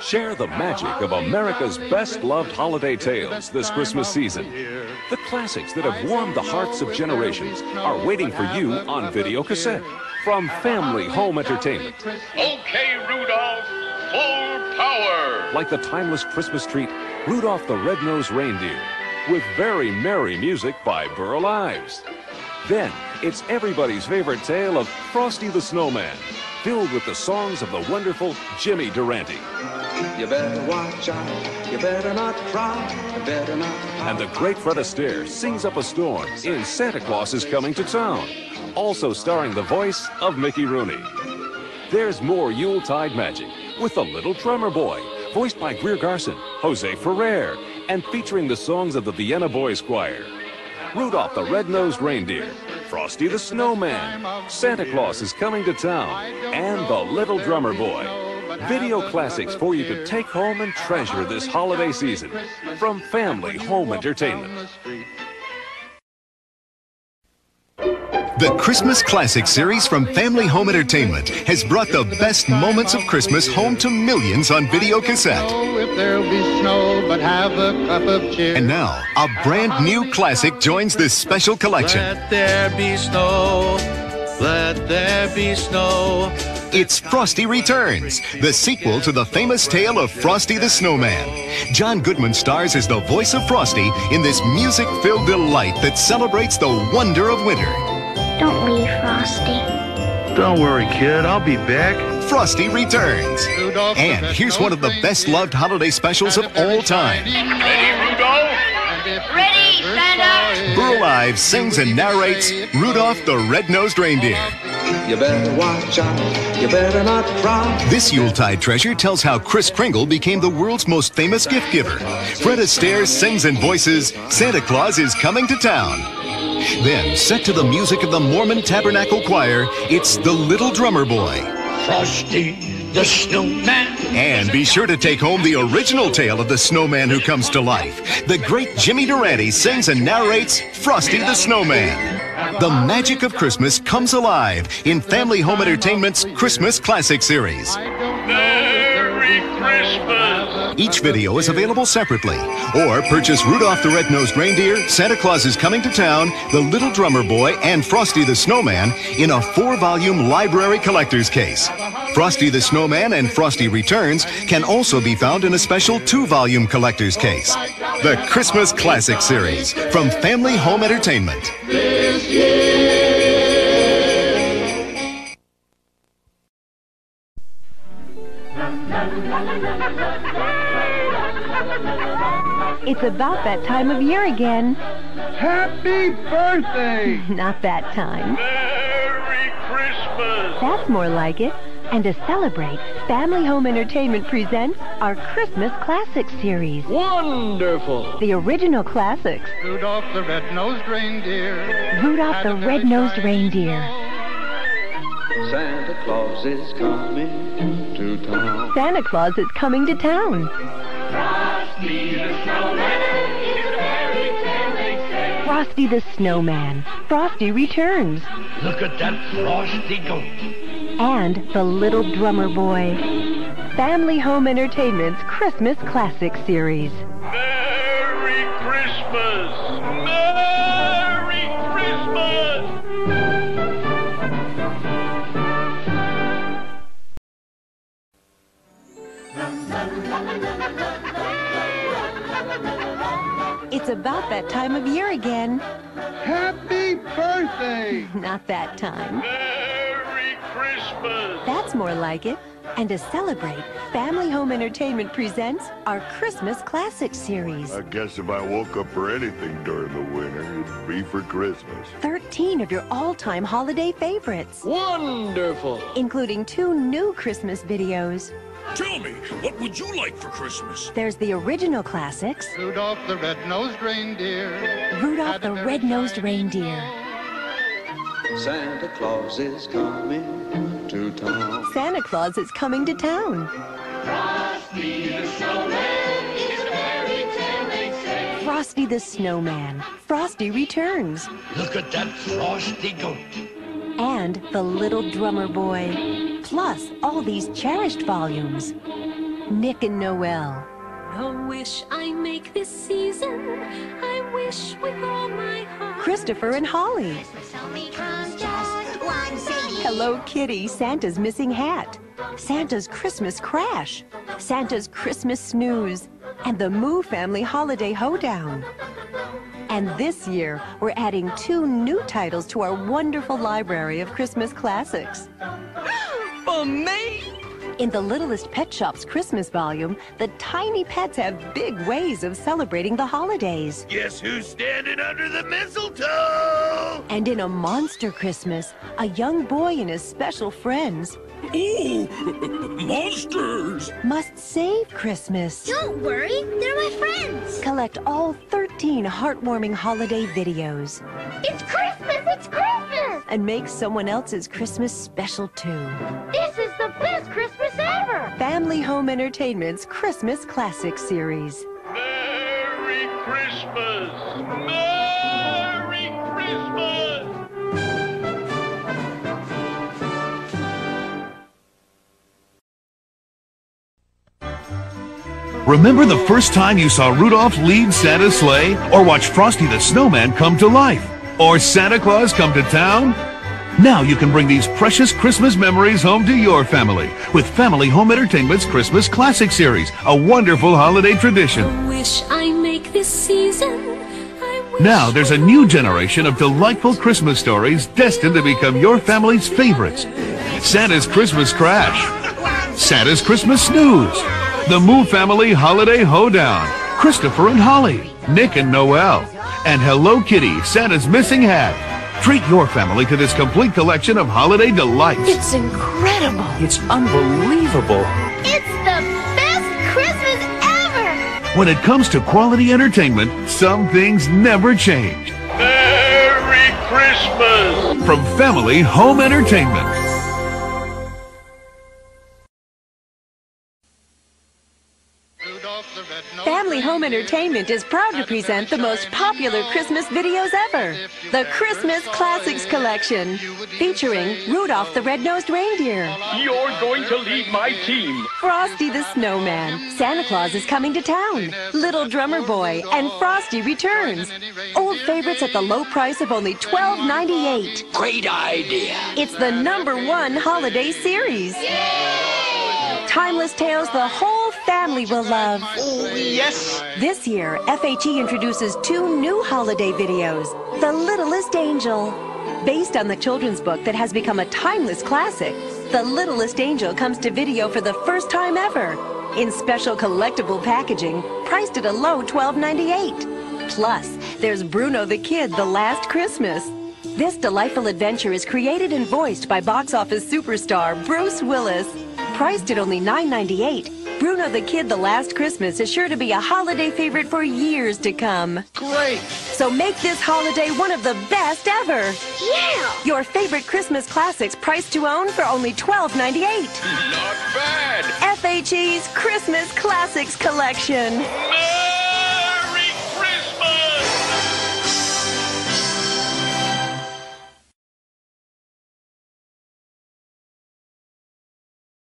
Share the magic of America's best loved holiday tales this Christmas season. The classics that have warmed the hearts of generations are waiting for you on video cassette from Family Home Entertainment. Okay, Rudolph, full power. Like the timeless Christmas treat, Rudolph the Red-Nosed Reindeer, with very merry music by Burl Ives. Then, it's everybody's favorite tale of Frosty the Snowman, filled with the songs of the wonderful Jimmy Durante. You better watch out. You better not cry. You better not And the great Fred Astaire sings up a storm in Santa Claus is Coming to Town, also starring the voice of Mickey Rooney. There's more Yuletide magic with the Little Drummer Boy, voiced by Greer Garson, Jose Ferrer, and featuring the songs of the Vienna Boys Choir. Rudolph the Red-Nosed Reindeer, Frosty the Snowman, Santa Claus is Coming to Town, and the Little Drummer Boy. Video classics for you to take home and treasure this holiday season from Family Home Entertainment. The Christmas Classic series from Family Home Entertainment has brought the best moments of Christmas home to millions on video cassette. If there'll be snow, but have a cup of cheer. And now, a brand new classic joins this special collection. Let there be snow. Let there be snow. It's Frosty Returns, the sequel to the famous tale of Frosty the Snowman. John Goodman stars as the voice of Frosty in this music filled delight that celebrates the wonder of winter. Don't leave, Frosty. Don't worry, kid. I'll be back. Frosty Returns. Rudolph And here's one of the best loved holiday specials of all time. Ready, Rudolph? Ready, Santa? Burl Ives sings and narrates Rudolph the Red-Nosed Reindeer. You better watch out. You better not cry. This Yuletide treasure tells how Kris Kringle became the world's most famous gift giver. Fred Astaire sings and voices Santa Claus is Coming to Town. Then, set to the music of the Mormon Tabernacle Choir, it's The Little Drummer Boy. Frosty the Snowman. And be sure to take home the original tale of the snowman who comes to life. The great Jimmy Durante sings and narrates Frosty the Snowman. The magic of Christmas comes alive in Family Home Entertainment's Christmas Classic Series. Merry Christmas. Each video is available separately. Or purchase Rudolph the Red-Nosed Reindeer, Santa Claus is Coming to Town, The Little Drummer Boy, and Frosty the Snowman in a four-volume library collector's case. Frosty the Snowman and Frosty Returns can also be found in a special two-volume collector's case. The Christmas Classic Series from Family Home Entertainment. It's about that time of year again. Happy birthday! Not that time. Merry Christmas. That's more like it. And to celebrate, Family Home Entertainment presents our Christmas Classics series. Wonderful. The original classics. Rudolph the red-nosed reindeer. Rudolph the Red-Nosed Reindeer. Santa Claus is coming to town. Santa Claus is coming to town. Frosty the Snowman. Frosty returns. Look at that frosty goat. And the Little Drummer Boy. Family Home Entertainment's Christmas Classic series. Merry Christmas. Merry Christmas. It's about that time of year again. Happy birthday! Not that time. Merry Christmas. That's more like it. And to celebrate, Family Home Entertainment presents our Christmas Classic series. I guess if I woke up for anything during the winter, it'd be for Christmas. 13 of your all-time holiday favorites, Wonderful. including two new Christmas videos. Tell me, what would you like for Christmas? There's the original classics, Rudolph the red-nosed reindeer. Rudolph the Red-Nosed Reindeer, Santa Claus is coming to town. Santa Claus is coming to town. Frosty the Snowman. Frosty returns. Look at that frosty goat. And the Little Drummer Boy. Plus all these cherished volumes. Nick and Noel. The wish I make this season, I wish with all my heart. Christopher and Holly. Hello Kitty, Santa's missing hat. Santa's Christmas crash. Santa's Christmas snooze. And the Moo Family Holiday Hoedown. And this year, we're adding two new titles to our wonderful library of Christmas classics. For me? In the Littlest Pet Shop's Christmas volume, the tiny pets have big ways of celebrating the holidays. Guess who's standing under the mistletoe? And in A Monster Christmas, a young boy and his special friends Ooh, monsters! must save Christmas. Don't worry, they're my friends. Collect all 13 heartwarming holiday videos It's Christmas! It's Christmas! and make someone else's Christmas special too. This is Family Home Entertainment's Christmas Classic Series. Merry Christmas! Merry Christmas! Remember the first time you saw Rudolph lead Santa's sleigh? Or watch Frosty the Snowman come to life? Or Santa Claus come to town? Now you can bring these precious Christmas memories home to your family with Family Home Entertainment's Christmas Classic Series, a wonderful holiday tradition. Wish I make this season. Now there's a new generation of delightful Christmas stories destined to become your family's favorites. Santa's Christmas Crash, Santa's Christmas Snooze, the Moo Family Holiday Hoedown, Christopher and Holly, Nick and Noel, and Hello Kitty, Santa's Missing Hat. Treat your family to this complete collection of holiday delights. It's incredible. It's unbelievable. It's the best Christmas ever! When it comes to quality entertainment, some things never change. Merry Christmas! From Family Home Entertainment. Home Entertainment is proud to present the most popular Christmas videos ever. The Christmas Classics Collection, featuring Rudolph the Red-Nosed Reindeer, You're going to lead my team. Frosty the Snowman, Santa Claus is coming to town, Little Drummer Boy, and Frosty Returns. Old favorites at the low price of only $12.98. Great idea. It's the number one holiday series. Timeless tales the whole family will love. Oh, yes. This year, FHE introduces two new holiday videos The Littlest Angel. Based on the children's book that has become a timeless classic, The Littlest Angel comes to video for the first time ever in special collectible packaging, priced at a low $12.98. Plus, there's Bruno the Kid The Last Christmas. This delightful adventure is created and voiced by box office superstar Bruce Willis. Priced at only $9.98, Bruno the Kid The Last Christmas is sure to be a holiday favorite for years to come. Great. So make this holiday one of the best ever. Yeah! Your favorite Christmas classics priced to own for only $12.98. Not bad. FHE's Christmas Classics Collection. Merry